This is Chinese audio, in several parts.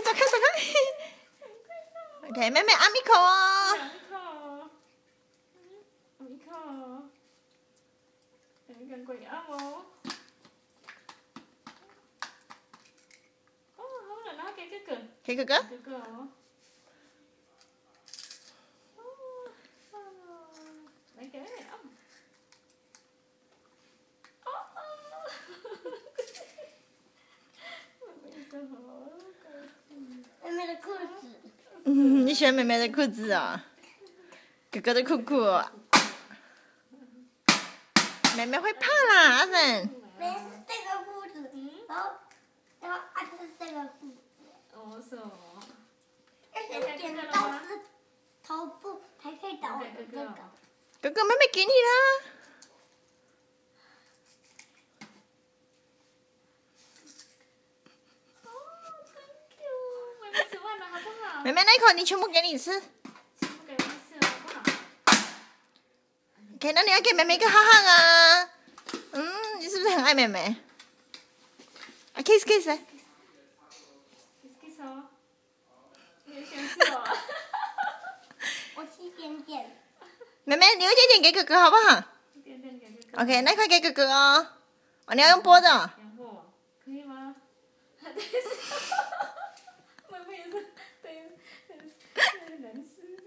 始走开走开。OK，妹妹阿米口哦。两口，嗯，一口，两个鬼按摩。哦，好了，裤子，嗯，你喜欢妹妹的裤子啊、哥哥的裤裤、哦。妹妹会怕啦，阿粉。妹妹是这个裤子，然后然后啊是这个裤子，哦，是哦。而且剪刀是头部还可以打我的这个。哥哥，妹妹给你啦。哦，Thank you，妹妹吃完了好不好？妹妹那一口你全部给你吃。全部给了好不好？OK，那你要给妹妹一个哈哈啊。嗯，你是不是很爱妹妹？啊，kiss kiss 来。kiss kiss 哦。我是一点点，妹妹，留一点点给哥哥好不好一点点给哥哥。？OK，那块给哥哥哦。哦，你要用剥的可以吗？妹妹也是，对，很难吃的。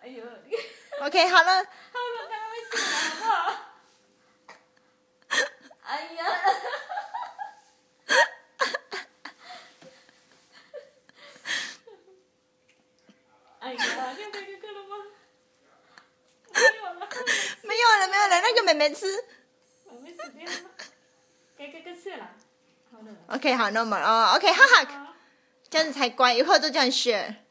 哎呦，OK，好了。好了，了好不好？哎呀。哎呀，你要了吗？没有了，没有了，没有了，那个妹妹吃。妹妹死掉了，该哥哥吃了。OK，好，那么哦，OK，哈哈，这样子才乖，以后都这样学。